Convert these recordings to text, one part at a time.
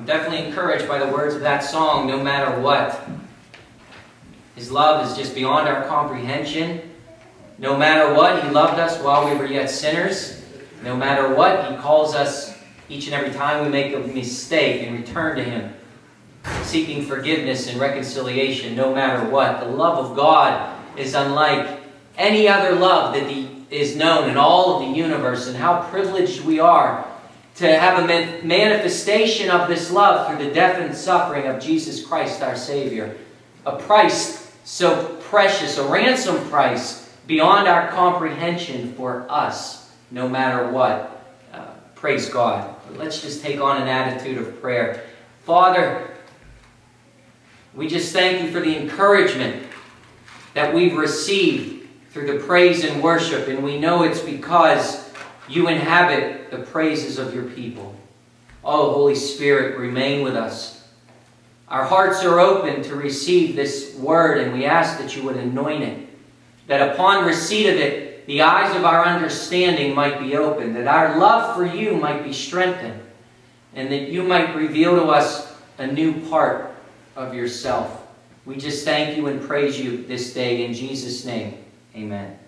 I'm definitely encouraged by the words of that song, no matter what. His love is just beyond our comprehension. No matter what, He loved us while we were yet sinners. No matter what, He calls us each and every time we make a mistake and return to Him, seeking forgiveness and reconciliation, no matter what. The love of God is unlike any other love that is known in all of the universe, and how privileged we are to have a manifestation of this love through the death and suffering of Jesus Christ our Savior. A price so precious, a ransom price beyond our comprehension for us, no matter what. Uh, praise God. But let's just take on an attitude of prayer. Father, we just thank you for the encouragement that we've received through the praise and worship, and we know it's because you inhabit the praises of your people. Oh, Holy Spirit, remain with us. Our hearts are open to receive this word, and we ask that you would anoint it, that upon receipt of it, the eyes of our understanding might be opened, that our love for you might be strengthened, and that you might reveal to us a new part of yourself. We just thank you and praise you this day in Jesus' name. Amen.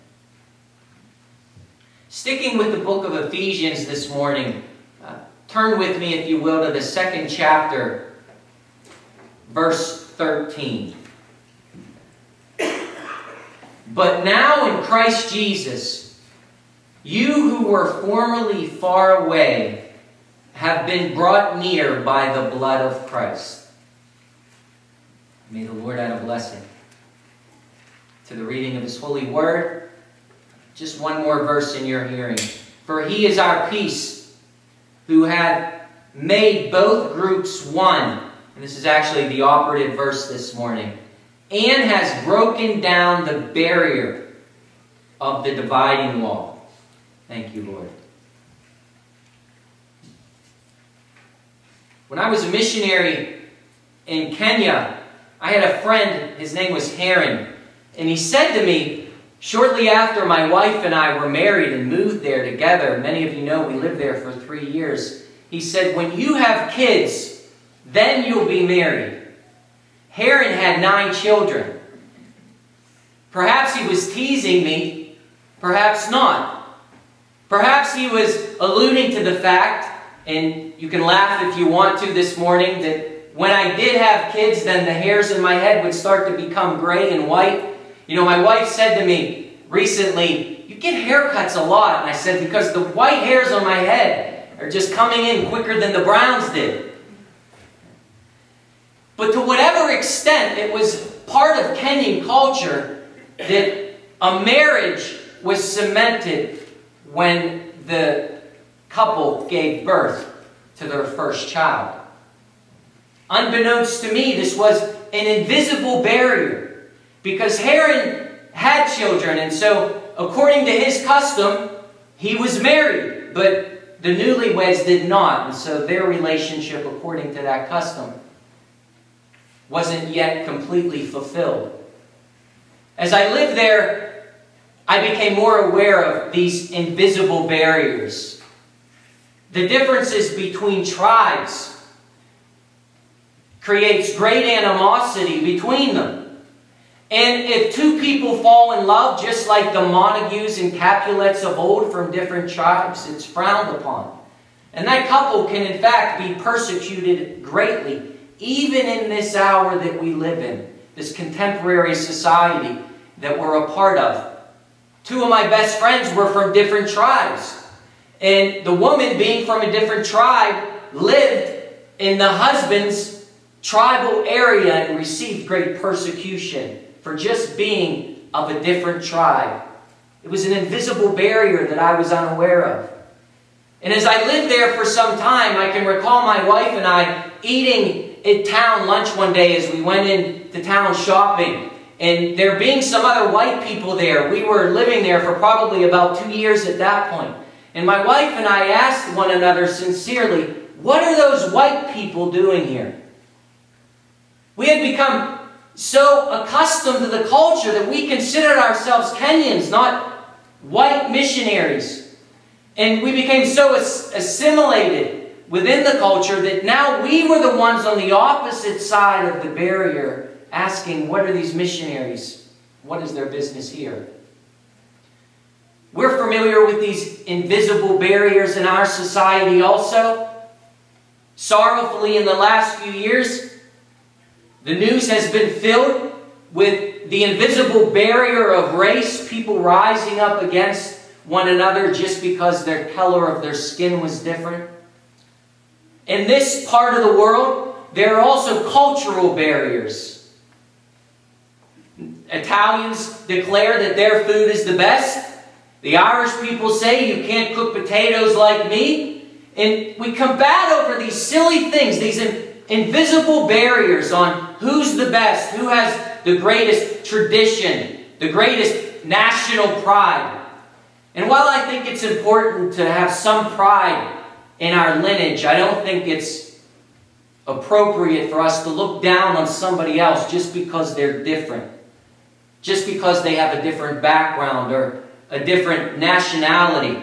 Sticking with the book of Ephesians this morning, uh, turn with me, if you will, to the second chapter, verse 13. But now in Christ Jesus, you who were formerly far away have been brought near by the blood of Christ. May the Lord add a blessing to the reading of His holy word. Just one more verse in your hearing. For He is our peace, who had made both groups one. And this is actually the operative verse this morning. And has broken down the barrier of the dividing wall. Thank you, Lord. When I was a missionary in Kenya, I had a friend, his name was Heron. And he said to me, shortly after my wife and I were married and moved there together, many of you know we lived there for three years, he said, when you have kids, then you'll be married. Heron had nine children. Perhaps he was teasing me, perhaps not. Perhaps he was alluding to the fact, and you can laugh if you want to this morning, that when I did have kids, then the hairs in my head would start to become gray and white, you know, my wife said to me recently, you get haircuts a lot. And I said, because the white hairs on my head are just coming in quicker than the browns did. But to whatever extent it was part of Kenyan culture that a marriage was cemented when the couple gave birth to their first child. Unbeknownst to me, this was an invisible barrier because Heron had children, and so according to his custom, he was married, but the newlyweds did not, and so their relationship, according to that custom, wasn't yet completely fulfilled. As I lived there, I became more aware of these invisible barriers. The differences between tribes creates great animosity between them. And if two people fall in love, just like the Montagues and Capulets of old from different tribes, it's frowned upon. And that couple can, in fact, be persecuted greatly, even in this hour that we live in, this contemporary society that we're a part of. Two of my best friends were from different tribes. And the woman, being from a different tribe, lived in the husband's tribal area and received great persecution for just being of a different tribe. It was an invisible barrier that I was unaware of. And as I lived there for some time, I can recall my wife and I eating at town lunch one day as we went into town shopping. And there being some other white people there, we were living there for probably about two years at that point. And my wife and I asked one another sincerely, what are those white people doing here? We had become so accustomed to the culture that we considered ourselves Kenyans, not white missionaries. And we became so assimilated within the culture that now we were the ones on the opposite side of the barrier asking, what are these missionaries? What is their business here? We're familiar with these invisible barriers in our society also. Sorrowfully, in the last few years, the news has been filled with the invisible barrier of race, people rising up against one another just because their color of their skin was different. In this part of the world, there are also cultural barriers. Italians declare that their food is the best. The Irish people say you can't cook potatoes like me. And we combat over these silly things, these invisible barriers on who's the best, who has the greatest tradition, the greatest national pride. And while I think it's important to have some pride in our lineage, I don't think it's appropriate for us to look down on somebody else just because they're different, just because they have a different background or a different nationality.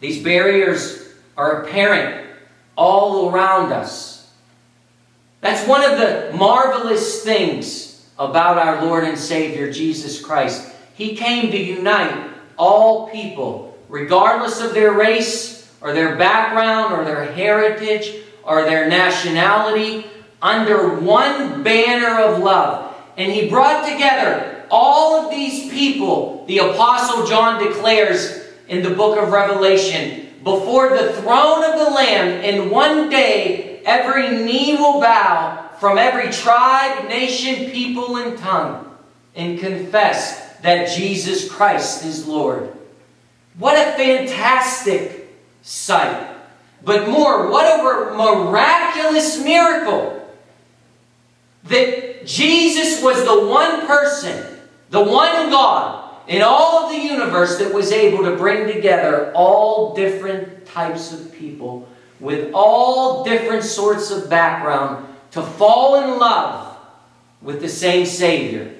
These barriers are apparent all around us. That's one of the marvelous things about our Lord and Savior, Jesus Christ. He came to unite all people, regardless of their race or their background or their heritage or their nationality, under one banner of love. And He brought together all of these people, the Apostle John declares in the book of Revelation, before the throne of the Lamb, in one day every knee will bow from every tribe, nation, people, and tongue, and confess that Jesus Christ is Lord. What a fantastic sight. But more, what a miraculous miracle that Jesus was the one person the one God in all of the universe that was able to bring together all different types of people with all different sorts of background to fall in love with the same Savior.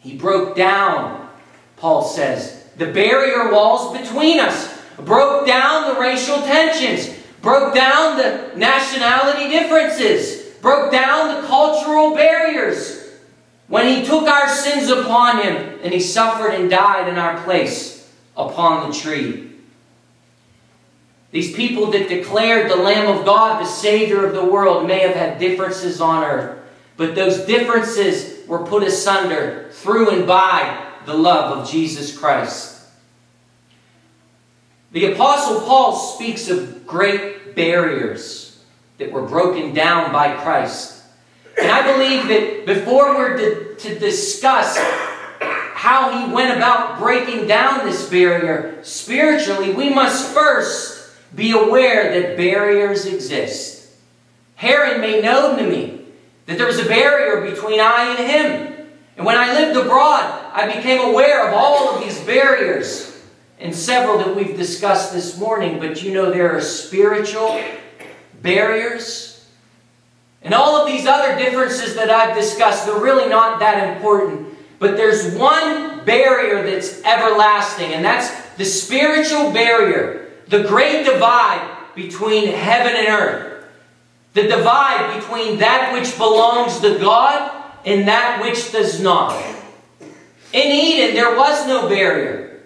He broke down, Paul says, the barrier walls between us, broke down the racial tensions, broke down the nationality differences, broke down the cultural barriers, when he took our sins upon him and he suffered and died in our place upon the tree. These people that declared the Lamb of God, the Savior of the world, may have had differences on earth, but those differences were put asunder through and by the love of Jesus Christ. The Apostle Paul speaks of great barriers that were broken down by Christ. And I believe that before we're to, to discuss how he went about breaking down this barrier spiritually, we must first be aware that barriers exist. Heron made known to me that there was a barrier between I and him. And when I lived abroad, I became aware of all of these barriers and several that we've discussed this morning. But you know, there are spiritual barriers and all of these other differences that I've discussed, they're really not that important. But there's one barrier that's everlasting, and that's the spiritual barrier, the great divide between heaven and earth. The divide between that which belongs to God and that which does not. In Eden, there was no barrier.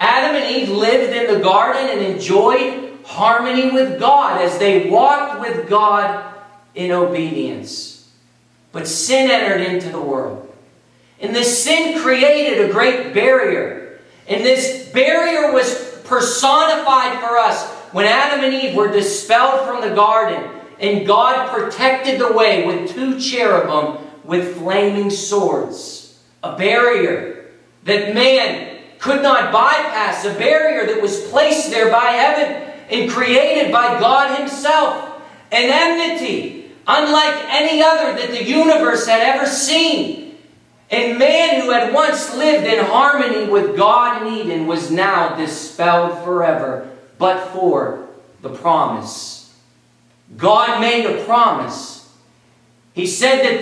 Adam and Eve lived in the garden and enjoyed harmony with God as they walked with God in obedience. But sin entered into the world. And this sin created a great barrier. And this barrier was personified for us when Adam and Eve were dispelled from the garden. And God protected the way with two cherubim with flaming swords. A barrier that man could not bypass. A barrier that was placed there by heaven and created by God himself. An enmity unlike any other that the universe had ever seen. And man who had once lived in harmony with God in Eden was now dispelled forever, but for the promise. God made a promise. He said that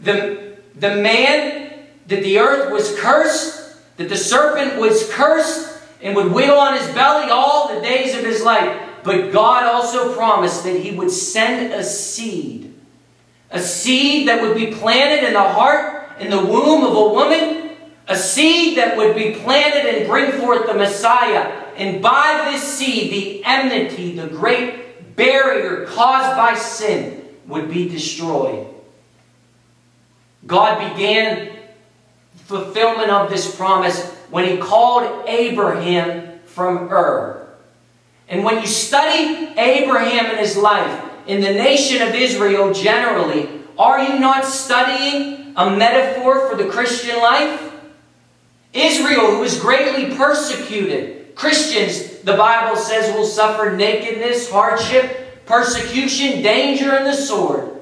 the, the, the man, that the earth was cursed, that the serpent was cursed, and would wheel on his belly all the days of his life. but God also promised that He would send a seed. A seed that would be planted in the heart, in the womb of a woman. A seed that would be planted and bring forth the Messiah. And by this seed, the enmity, the great barrier caused by sin, would be destroyed. God began fulfillment of this promise when he called Abraham from Ur. And when you study Abraham and his life in the nation of Israel generally, are you not studying a metaphor for the Christian life? Israel, who was greatly persecuted. Christians, the Bible says, will suffer nakedness, hardship, persecution, danger, and the sword.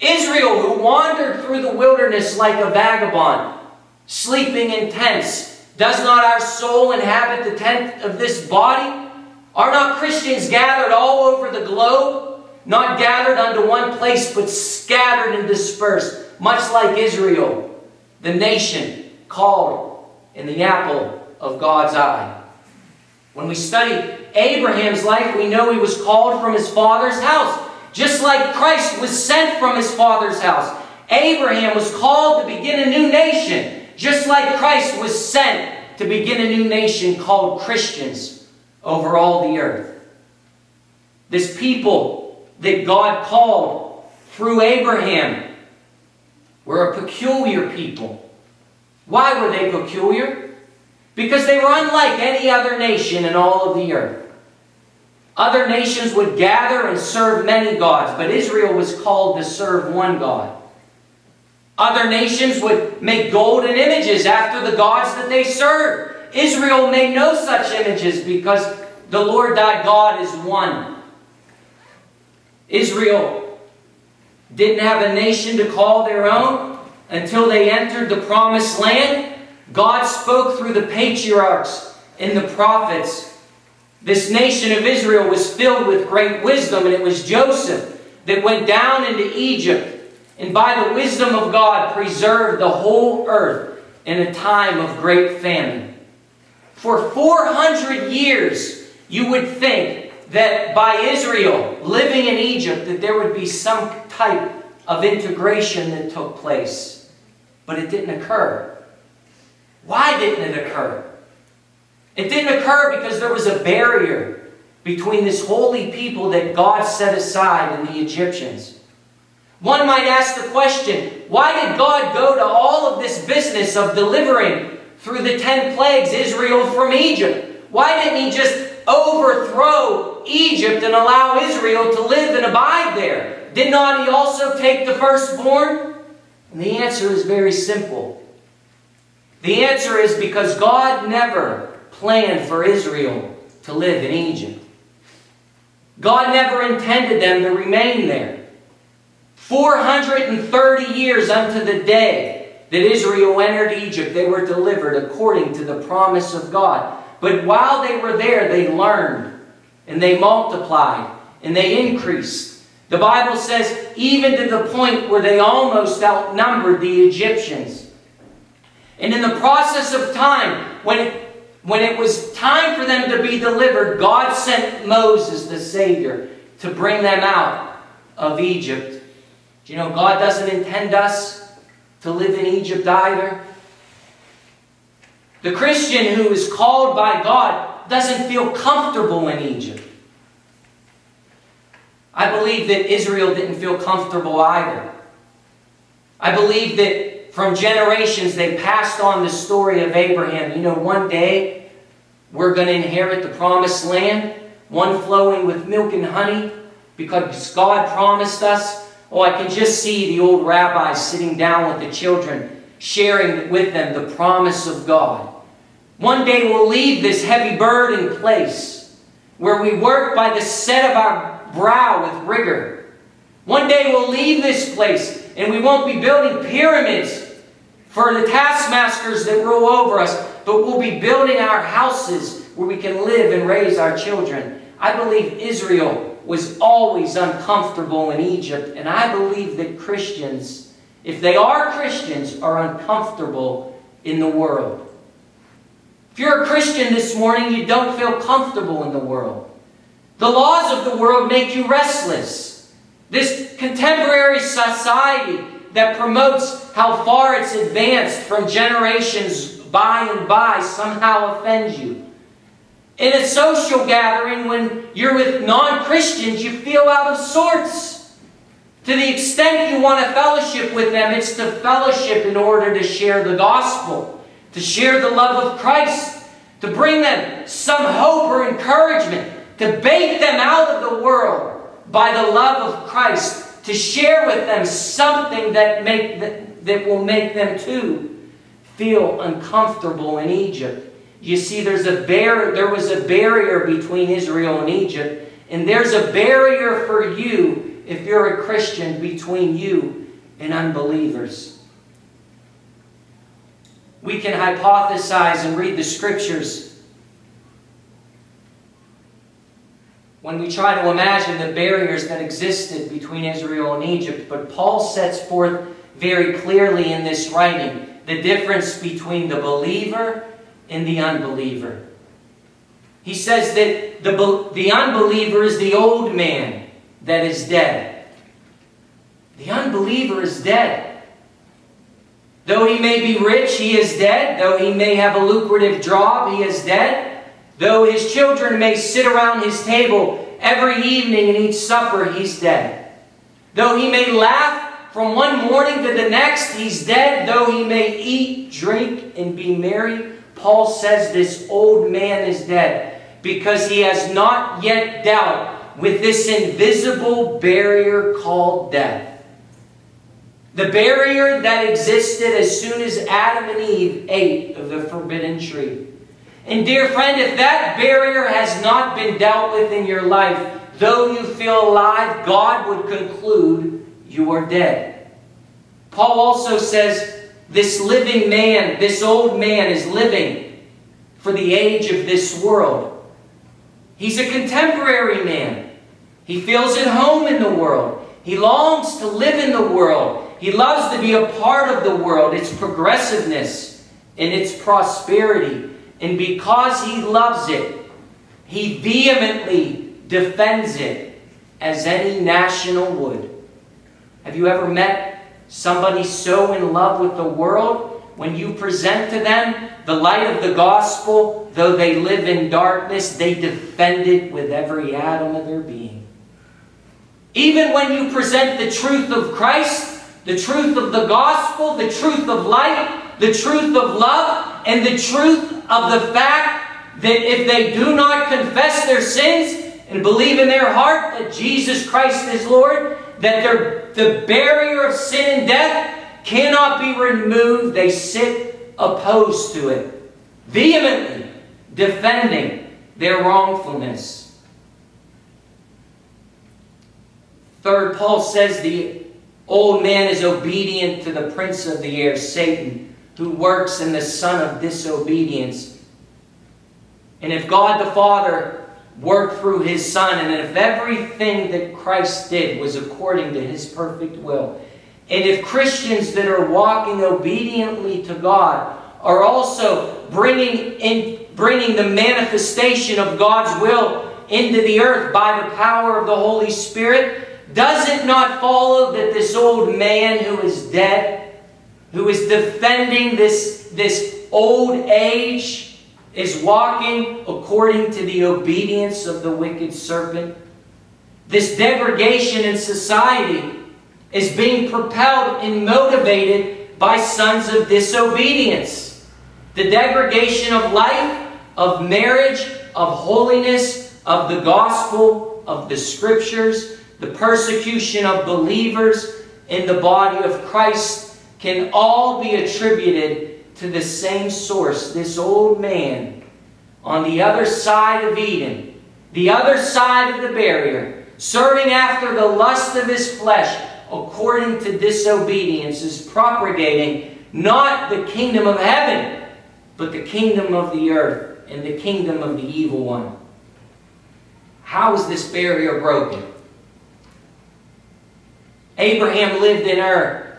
Israel, who wandered through the wilderness like a vagabond, sleeping in tents. Does not our soul inhabit the tent of this body? Are not Christians gathered all over the globe? Not gathered unto one place, but scattered and dispersed, much like Israel, the nation called in the apple of God's eye. When we study Abraham's life, we know he was called from his father's house. Just like Christ was sent from his father's house. Abraham was called to begin a new nation. Just like Christ was sent to begin a new nation called Christians over all the earth. This people that God called through Abraham were a peculiar people. Why were they peculiar? Because they were unlike any other nation in all of the earth. Other nations would gather and serve many gods, but Israel was called to serve one God. Other nations would make golden images after the gods that they served. Israel made no such images because the Lord thy God is one. Israel didn't have a nation to call their own until they entered the promised land. God spoke through the patriarchs and the prophets this nation of Israel was filled with great wisdom, and it was Joseph that went down into Egypt and by the wisdom of God preserved the whole earth in a time of great famine. For 400 years, you would think that by Israel living in Egypt that there would be some type of integration that took place. But it didn't occur. Why didn't it occur? It didn't occur because there was a barrier between this holy people that God set aside and the Egyptians. One might ask the question, why did God go to all of this business of delivering through the ten plagues Israel from Egypt? Why didn't he just overthrow Egypt and allow Israel to live and abide there? Did not he also take the firstborn? And the answer is very simple. The answer is because God never planned for Israel to live in Egypt. God never intended them to remain there. 430 years unto the day that Israel entered Egypt, they were delivered according to the promise of God. But while they were there, they learned and they multiplied and they increased. The Bible says, even to the point where they almost outnumbered the Egyptians. And in the process of time, when when it was time for them to be delivered, God sent Moses, the Savior, to bring them out of Egypt. Do you know God doesn't intend us to live in Egypt either? The Christian who is called by God doesn't feel comfortable in Egypt. I believe that Israel didn't feel comfortable either. I believe that from generations, they passed on the story of Abraham. You know, one day we're going to inherit the promised land, one flowing with milk and honey, because God promised us. Oh, I can just see the old rabbis sitting down with the children, sharing with them the promise of God. One day we'll leave this heavy burden place where we work by the set of our brow with rigor. One day we'll leave this place and we won't be building pyramids for the taskmasters that rule over us, but we'll be building our houses where we can live and raise our children. I believe Israel was always uncomfortable in Egypt, and I believe that Christians, if they are Christians, are uncomfortable in the world. If you're a Christian this morning, you don't feel comfortable in the world. The laws of the world make you restless. This contemporary society that promotes how far it's advanced from generations by and by somehow offends you. In a social gathering, when you're with non-Christians, you feel out of sorts. To the extent you want to fellowship with them, it's to fellowship in order to share the gospel, to share the love of Christ, to bring them some hope or encouragement, to bait them out of the world by the love of Christ, to share with them something that, make, that, that will make them too feel uncomfortable in Egypt you see, there's a bar there was a barrier between Israel and Egypt, and there's a barrier for you, if you're a Christian, between you and unbelievers. We can hypothesize and read the scriptures when we try to imagine the barriers that existed between Israel and Egypt. But Paul sets forth very clearly in this writing the difference between the believer and the unbeliever. He says that the, the unbeliever is the old man that is dead. The unbeliever is dead. Though he may be rich, he is dead. Though he may have a lucrative job, he is dead. Though his children may sit around his table every evening and eat supper, he's dead. Though he may laugh from one morning to the next, he's dead. Though he may eat, drink, and be merry, Paul says this old man is dead because he has not yet dealt with this invisible barrier called death. The barrier that existed as soon as Adam and Eve ate of the forbidden tree. And dear friend, if that barrier has not been dealt with in your life, though you feel alive, God would conclude you are dead. Paul also says this living man, this old man, is living for the age of this world. He's a contemporary man. He feels at home in the world. He longs to live in the world. He loves to be a part of the world, its progressiveness and its prosperity. And because he loves it, he vehemently defends it as any national would. Have you ever met Somebody so in love with the world, when you present to them the light of the gospel, though they live in darkness, they defend it with every atom of their being. Even when you present the truth of Christ, the truth of the gospel, the truth of light, the truth of love, and the truth of the fact that if they do not confess their sins and believe in their heart that Jesus Christ is Lord, that the barrier of sin and death cannot be removed. They sit opposed to it, vehemently defending their wrongfulness. Third, Paul says the old man is obedient to the prince of the air, Satan, who works in the son of disobedience. And if God the Father worked through his Son, and if everything that Christ did was according to his perfect will, and if Christians that are walking obediently to God are also bringing, in, bringing the manifestation of God's will into the earth by the power of the Holy Spirit, does it not follow that this old man who is dead, who is defending this, this old age, is walking according to the obedience of the wicked serpent. This degradation in society is being propelled and motivated by sons of disobedience. The degradation of life, of marriage, of holiness, of the gospel, of the scriptures, the persecution of believers in the body of Christ can all be attributed to the same source, this old man on the other side of Eden, the other side of the barrier, serving after the lust of his flesh according to disobedience, is propagating not the kingdom of heaven, but the kingdom of the earth and the kingdom of the evil one. How is this barrier broken? Abraham lived in Ur.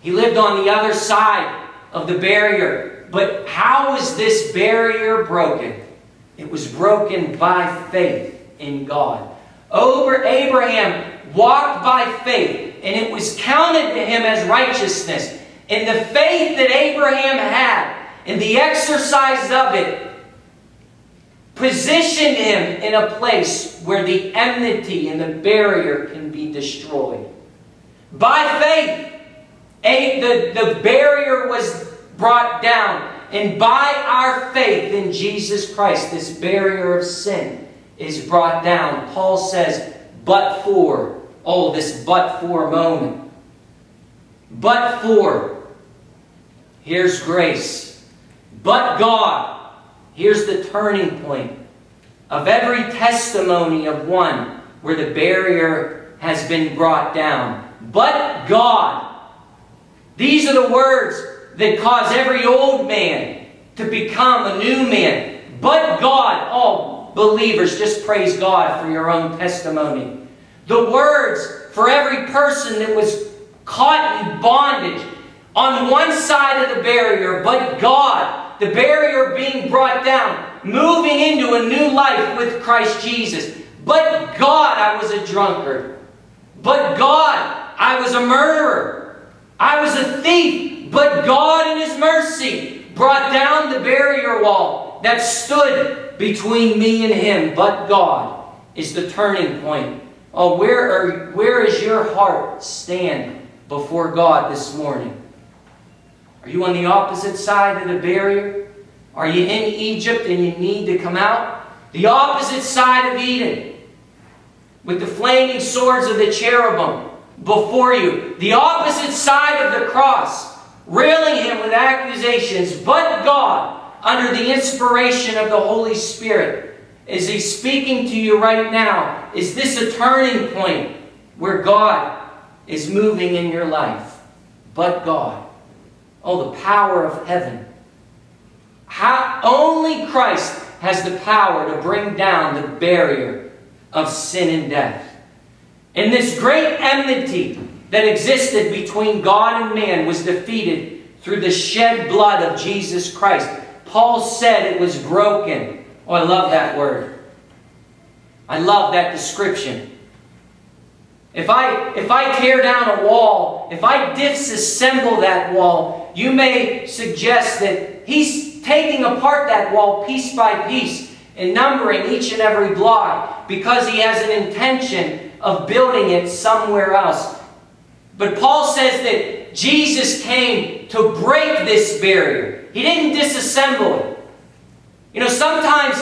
He lived on the other side of the barrier. But how was this barrier broken? It was broken by faith in God. Over Abraham walked by faith, and it was counted to him as righteousness. And the faith that Abraham had and the exercise of it positioned him in a place where the enmity and the barrier can be destroyed. By faith, a, the, the barrier was brought down. And by our faith in Jesus Christ, this barrier of sin is brought down. Paul says, but for, oh, this but for moment. But for, here's grace. But God, here's the turning point of every testimony of one where the barrier has been brought down. But God, these are the words that cause every old man to become a new man. But God, all believers, just praise God for your own testimony. The words for every person that was caught in bondage on one side of the barrier, but God, the barrier being brought down, moving into a new life with Christ Jesus. But God, I was a drunkard. But God, I was a murderer. I was a thief. But God, in His mercy, brought down the barrier wall that stood between me and Him. But God is the turning point. Oh, where, are, where is your heart stand before God this morning? Are you on the opposite side of the barrier? Are you in Egypt and you need to come out? The opposite side of Eden, with the flaming swords of the cherubim before you. The opposite side of the cross, railing him with accusations. But God, under the inspiration of the Holy Spirit, is He speaking to you right now? Is this a turning point where God is moving in your life? But God. Oh, the power of heaven how, only Christ has the power to bring down the barrier of sin and death. And this great enmity that existed between God and man was defeated through the shed blood of Jesus Christ. Paul said it was broken. Oh, I love that word. I love that description. If I, if I tear down a wall, if I disassemble that wall, you may suggest that he's taking apart that wall piece by piece and numbering each and every block because he has an intention of building it somewhere else. But Paul says that Jesus came to break this barrier. He didn't disassemble it. You know, sometimes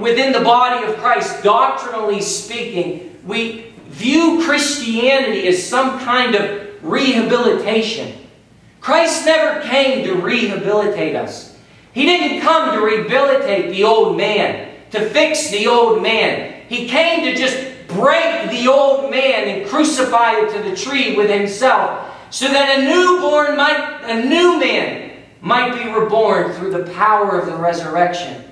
within the body of Christ, doctrinally speaking, we view Christianity as some kind of rehabilitation. Christ never came to rehabilitate us. He didn't come to rehabilitate the old man, to fix the old man. He came to just break the old man and crucify it to the tree with himself so that a newborn might, a new man might be reborn through the power of the resurrection.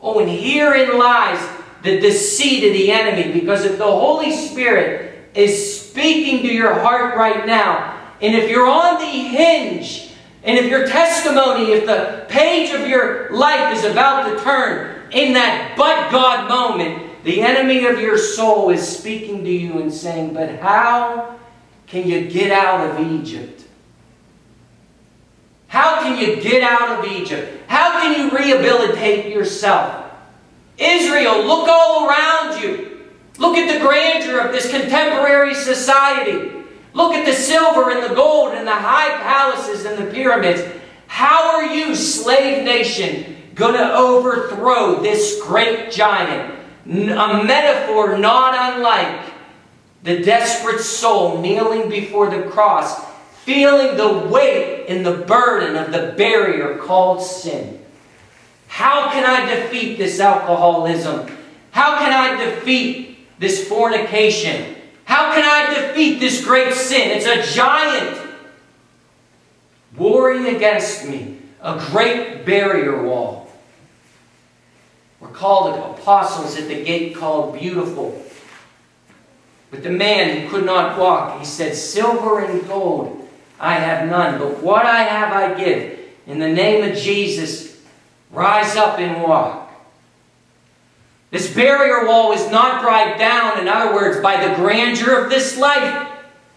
Oh, and herein lies the deceit of the enemy because if the Holy Spirit is speaking to your heart right now, and if you're on the hinge and if your testimony, if the page of your life is about to turn in that but God moment, the enemy of your soul is speaking to you and saying, But how can you get out of Egypt? How can you get out of Egypt? How can you rehabilitate yourself? Israel, look all around you. Look at the grandeur of this contemporary society. Look at the silver and the gold and the high palaces and the pyramids. How are you, slave nation, going to overthrow this great giant? A metaphor not unlike the desperate soul kneeling before the cross, feeling the weight and the burden of the barrier called sin. How can I defeat this alcoholism? How can I defeat this fornication? How can I defeat this great sin? It's a giant warring against me, a great barrier wall. We're called apostles at the gate called beautiful. But the man who could not walk, he said, Silver and gold I have none, but what I have I give. In the name of Jesus, rise up and walk. This barrier wall was not brought down, in other words, by the grandeur of this life,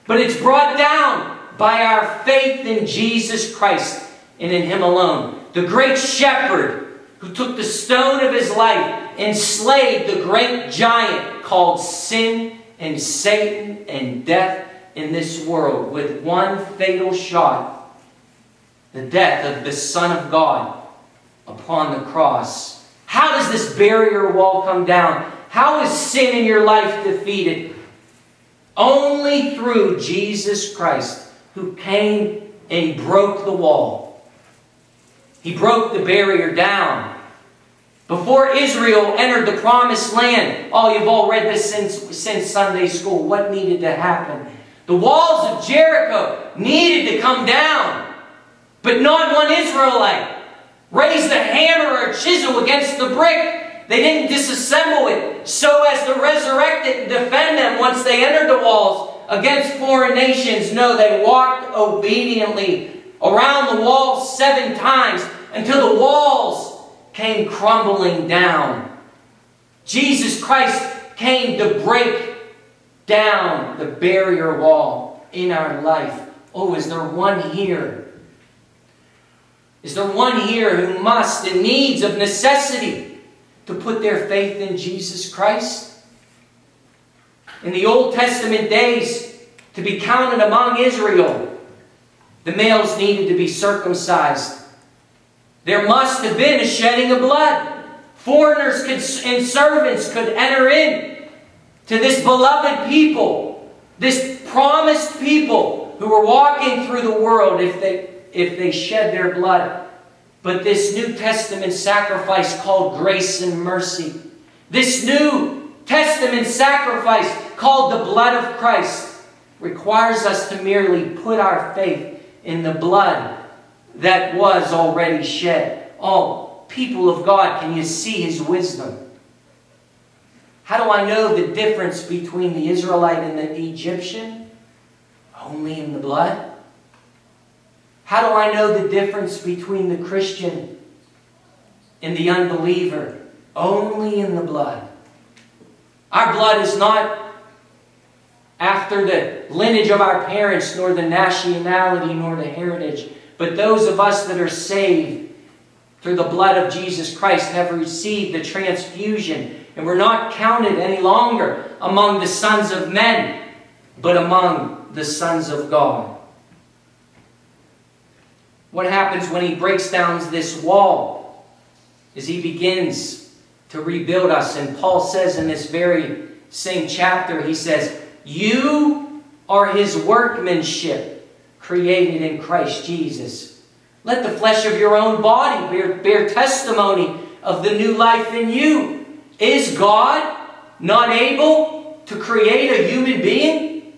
but it's brought down by our faith in Jesus Christ and in Him alone. The great shepherd who took the stone of his life and slayed the great giant called sin and Satan and death in this world with one fatal shot the death of the Son of God upon the cross. How does this barrier wall come down? How is sin in your life defeated? Only through Jesus Christ, who came and broke the wall. He broke the barrier down. Before Israel entered the promised land, oh, you've all read this since, since Sunday school. What needed to happen? The walls of Jericho needed to come down. But not one Israelite raised a hammer or chisel against the brick. They didn't disassemble it so as to resurrect it and defend them once they entered the walls against foreign nations. No, they walked obediently around the walls seven times until the walls came crumbling down. Jesus Christ came to break down the barrier wall in our life. Oh, is there one here? Is there one here who must, in needs of necessity, to put their faith in Jesus Christ? In the Old Testament days, to be counted among Israel, the males needed to be circumcised there must have been a shedding of blood. Foreigners could, and servants could enter in to this beloved people, this promised people who were walking through the world if they, if they shed their blood. But this New Testament sacrifice called grace and mercy, this New Testament sacrifice called the blood of Christ, requires us to merely put our faith in the blood that was already shed. Oh, people of God, can you see his wisdom? How do I know the difference between the Israelite and the Egyptian? Only in the blood. How do I know the difference between the Christian and the unbeliever? Only in the blood. Our blood is not after the lineage of our parents, nor the nationality, nor the heritage. But those of us that are saved through the blood of Jesus Christ have received the transfusion. And we're not counted any longer among the sons of men, but among the sons of God. What happens when he breaks down this wall is he begins to rebuild us. And Paul says in this very same chapter, he says, You are his workmanship created in Christ Jesus. Let the flesh of your own body bear, bear testimony of the new life in you. Is God not able to create a human being?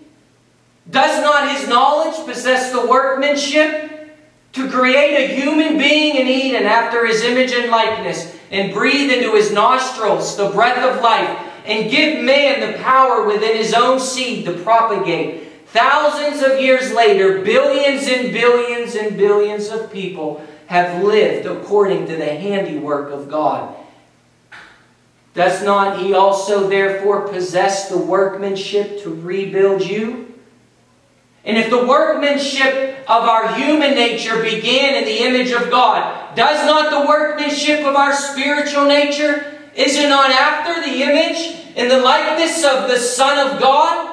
Does not his knowledge possess the workmanship to create a human being in Eden after his image and likeness and breathe into his nostrils the breath of life and give man the power within his own seed to propagate Thousands of years later, billions and billions and billions of people have lived according to the handiwork of God. Does not He also therefore possess the workmanship to rebuild you? And if the workmanship of our human nature began in the image of God, does not the workmanship of our spiritual nature, is it not after the image and the likeness of the Son of God?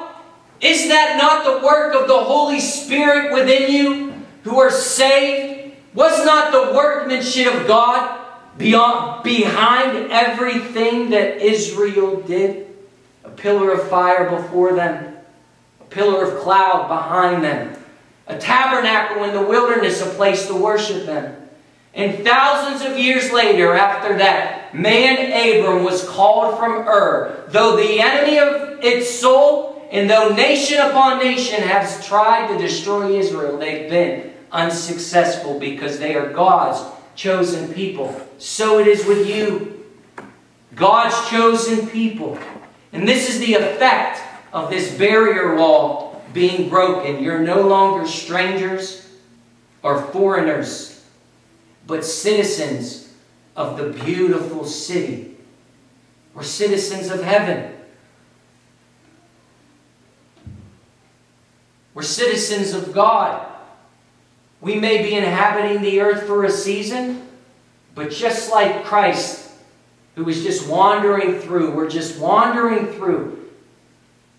Is that not the work of the Holy Spirit within you who are saved? Was not the workmanship of God beyond, behind everything that Israel did? A pillar of fire before them, a pillar of cloud behind them, a tabernacle in the wilderness, a place to worship them. And thousands of years later, after that, man Abram was called from Ur. Though the enemy of its soul and though nation upon nation has tried to destroy Israel, they've been unsuccessful because they are God's chosen people. So it is with you. God's chosen people. And this is the effect of this barrier wall being broken. You're no longer strangers or foreigners, but citizens of the beautiful city. We're citizens of heaven. We're citizens of God. We may be inhabiting the earth for a season, but just like Christ, who was just wandering through, we're just wandering through,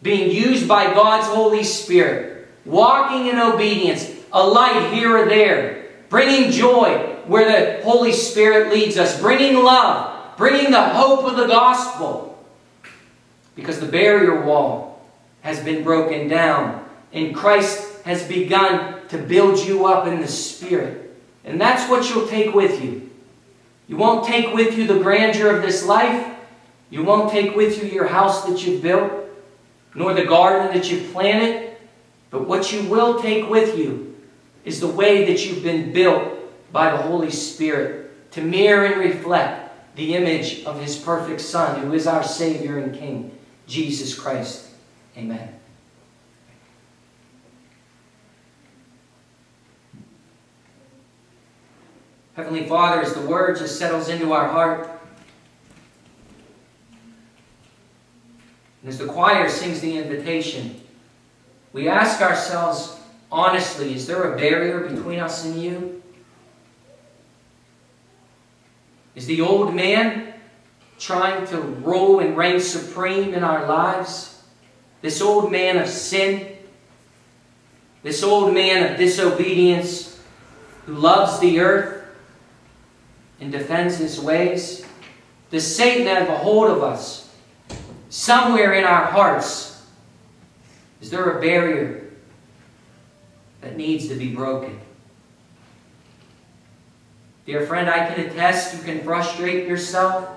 being used by God's Holy Spirit, walking in obedience, a light here or there, bringing joy where the Holy Spirit leads us, bringing love, bringing the hope of the gospel. Because the barrier wall has been broken down and Christ has begun to build you up in the Spirit. And that's what you'll take with you. You won't take with you the grandeur of this life. You won't take with you your house that you've built, nor the garden that you've planted. But what you will take with you is the way that you've been built by the Holy Spirit to mirror and reflect the image of His perfect Son, who is our Savior and King, Jesus Christ. Amen. Heavenly Father, as the word just settles into our heart, and as the choir sings the invitation, we ask ourselves honestly, is there a barrier between us and you? Is the old man trying to rule and reign supreme in our lives? This old man of sin, this old man of disobedience who loves the earth, and defends his ways? Does Satan have a hold of us? Somewhere in our hearts, is there a barrier that needs to be broken? Dear friend, I can attest you can frustrate yourself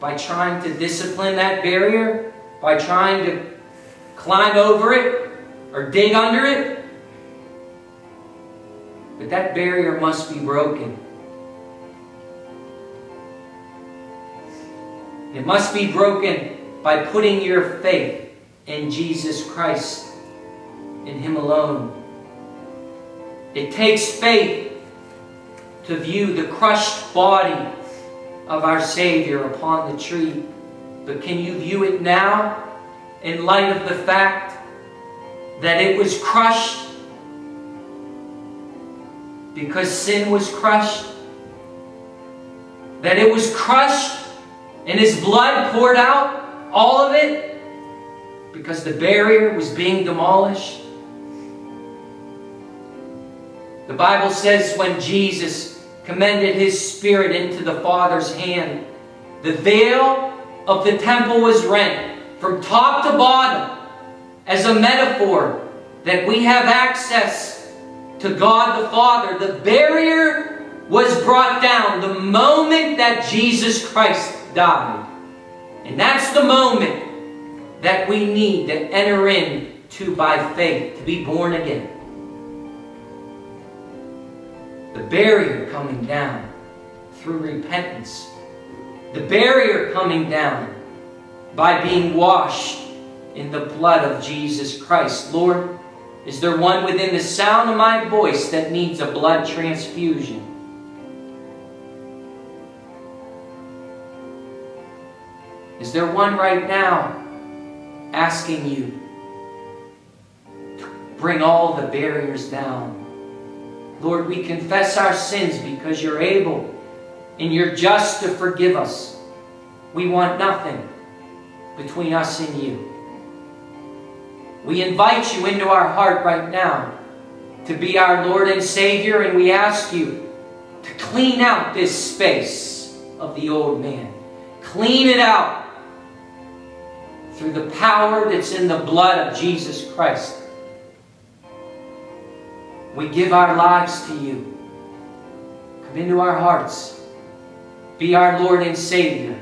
by trying to discipline that barrier, by trying to climb over it or dig under it. But that barrier must be broken. It must be broken by putting your faith in Jesus Christ, in Him alone. It takes faith to view the crushed body of our Savior upon the tree. But can you view it now in light of the fact that it was crushed because sin was crushed? That it was crushed and his blood poured out, all of it, because the barrier was being demolished. The Bible says when Jesus commended his spirit into the Father's hand, the veil of the temple was rent from top to bottom as a metaphor that we have access to God the Father. The barrier was brought down the moment that Jesus Christ died. And that's the moment that we need to enter into by faith, to be born again. The barrier coming down through repentance. The barrier coming down by being washed in the blood of Jesus Christ. Lord, is there one within the sound of my voice that needs a blood transfusion? Is there one right now asking you to bring all the barriers down? Lord, we confess our sins because you're able and you're just to forgive us. We want nothing between us and you. We invite you into our heart right now to be our Lord and Savior, and we ask you to clean out this space of the old man. Clean it out through the power that's in the blood of Jesus Christ. We give our lives to you. Come into our hearts. Be our Lord and Savior.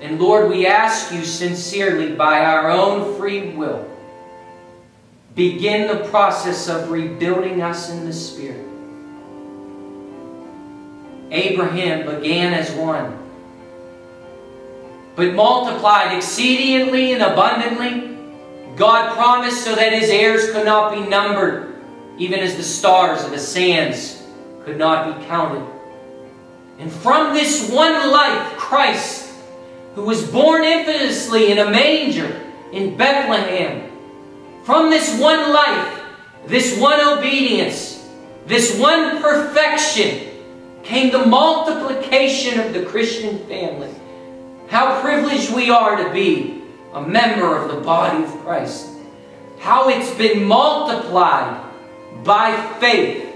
And Lord, we ask you sincerely by our own free will, begin the process of rebuilding us in the Spirit. Abraham began as one but multiplied exceedingly and abundantly. God promised so that his heirs could not be numbered, even as the stars of the sands could not be counted. And from this one life, Christ, who was born infamously in a manger in Bethlehem, from this one life, this one obedience, this one perfection, came the multiplication of the Christian family. How privileged we are to be a member of the body of Christ. How it's been multiplied by faith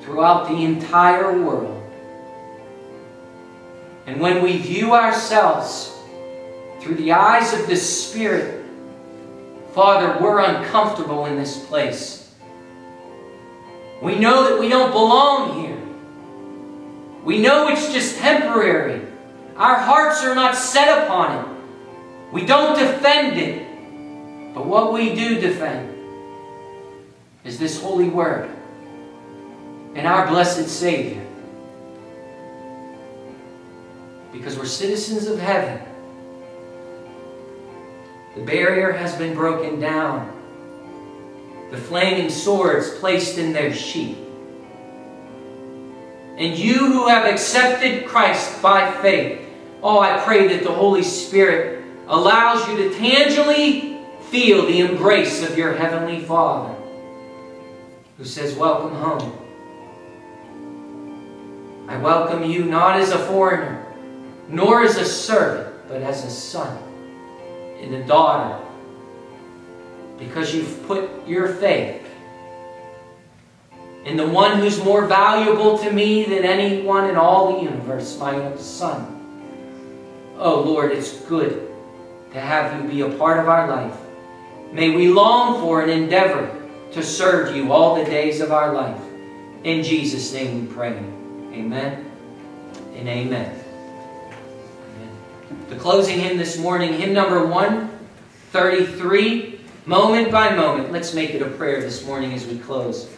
throughout the entire world. And when we view ourselves through the eyes of the Spirit, Father, we're uncomfortable in this place. We know that we don't belong here. We know it's just temporary. Our hearts are not set upon it. We don't defend it. But what we do defend is this holy word and our blessed Savior. Because we're citizens of heaven. The barrier has been broken down. The flaming swords placed in their sheath. And you who have accepted Christ by faith, oh, I pray that the Holy Spirit allows you to tangibly feel the embrace of your Heavenly Father who says, Welcome home. I welcome you not as a foreigner, nor as a servant, but as a son and a daughter, because you've put your faith in the one who's more valuable to me than anyone in all the universe, my son. Oh Lord, it's good to have you be a part of our life. May we long for and endeavor to serve you all the days of our life. In Jesus' name we pray. Amen and amen. amen. The closing hymn this morning, hymn number 133, Moment by Moment. Let's make it a prayer this morning as we close.